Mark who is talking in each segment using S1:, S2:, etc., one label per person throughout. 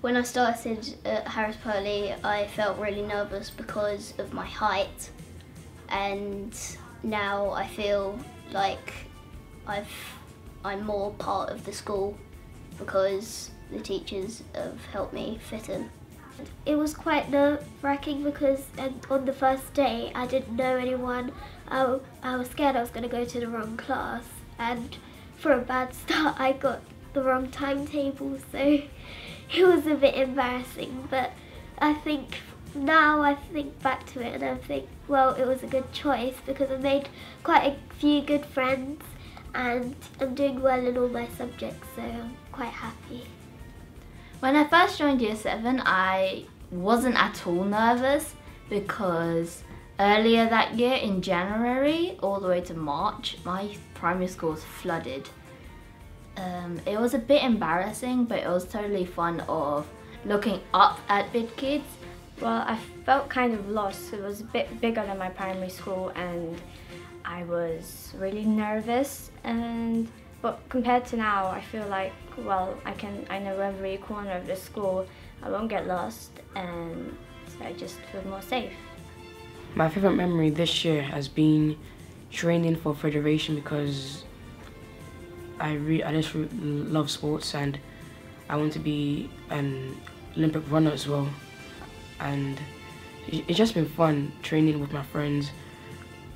S1: When I started at Harris Purley, I felt really nervous because of my height, and now I feel like I've I'm more part of the school because the teachers have helped me fit in.
S2: It was quite nerve-wracking because on the first day I didn't know anyone. I, I was scared I was going to go to the wrong class and for a bad start I got the wrong timetable so it was a bit embarrassing but I think now I think back to it and I think well it was a good choice because I made quite a few good friends and I'm doing well in all my subjects so I'm quite happy.
S3: When I first joined Year 7 I wasn't at all nervous because earlier that year in January all the way to March my primary school was flooded. Um, it was a bit embarrassing but it was totally fun of looking up at big kids.
S4: Well I felt kind of lost. It was a bit bigger than my primary school and I was really nervous and but compared to now I feel like well I can I know every corner of the school I won't get lost and I just feel more safe.
S5: My favorite memory this year has been training for federation because I re I just love sports and I want to be an Olympic runner as well and it's just been fun training with my friends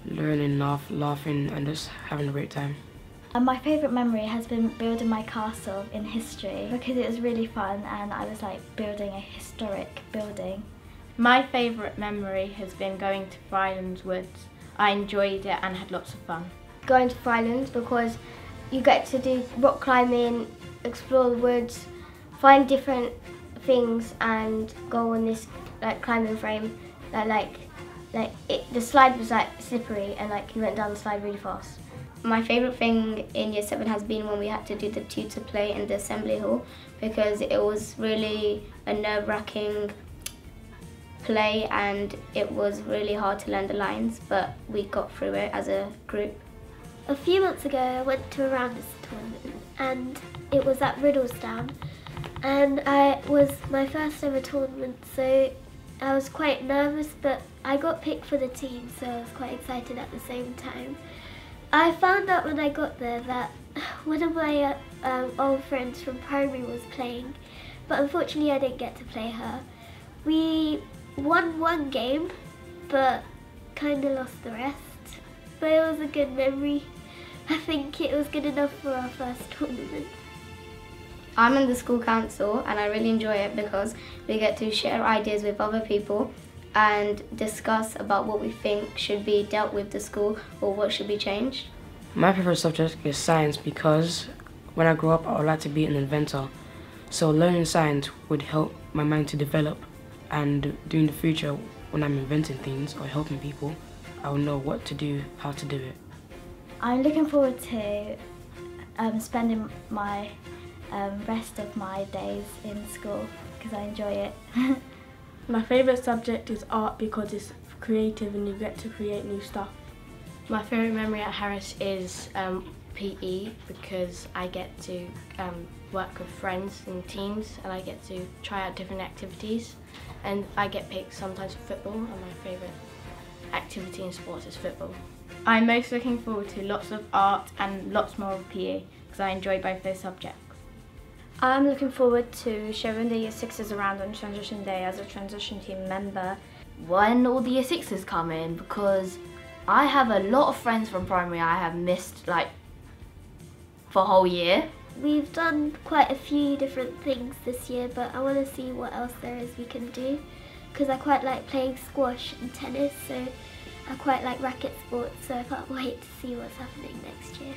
S5: learning, laugh, laughing and just having a great time.
S6: And my favourite memory has been building my castle in history because it was really fun and I was like building a historic building.
S7: My favourite memory has been going to Frylands Woods. I enjoyed it and had lots of fun.
S2: Going to Frylands because you get to do rock climbing, explore the woods, find different things and go on this like climbing frame that like like it, the slide was like slippery and like you went down the slide really fast.
S1: My favourite thing in year seven has been when we had to do the tutor play in the assembly hall because it was really a nerve wracking play and it was really hard to learn the lines but we got through it as a group.
S2: A few months ago I went to a Rounders tournament and it was at Riddlesdown and I was my first ever tournament so I was quite nervous but I got picked for the team so I was quite excited at the same time. I found out when I got there that one of my uh, um, old friends from primary was playing but unfortunately I didn't get to play her. We won one game but kind of lost the rest but it was a good memory. I think it was good enough for our first tournament.
S1: I'm in the school council and I really enjoy it because we get to share ideas with other people and discuss about what we think should be dealt with the school or what should be changed.
S5: My favorite subject is science because when I grow up I would like to be an inventor. So learning science would help my mind to develop and in the future when I'm inventing things or helping people I will know what to do, how to do it.
S6: I'm looking forward to um, spending my um, rest of my days in school because I enjoy it.
S8: my favourite subject is art because it's creative and you get to create new stuff.
S7: My favourite memory at Harris is um, PE because I get to um, work with friends and teams and I get to try out different activities and I get picked sometimes for football and my favourite activity in sports is football. I'm most looking forward to lots of art and lots more of PE because I enjoy both those subjects.
S4: I'm looking forward to showing the Year 6s around on Transition Day as a transition team member.
S3: When all the Year 6s come in because I have a lot of friends from primary I have missed like for a whole year.
S2: We've done quite a few different things this year but I want to see what else there is we can do because I quite like playing squash and tennis so I quite like racket sports so I can't wait to see what's happening next year.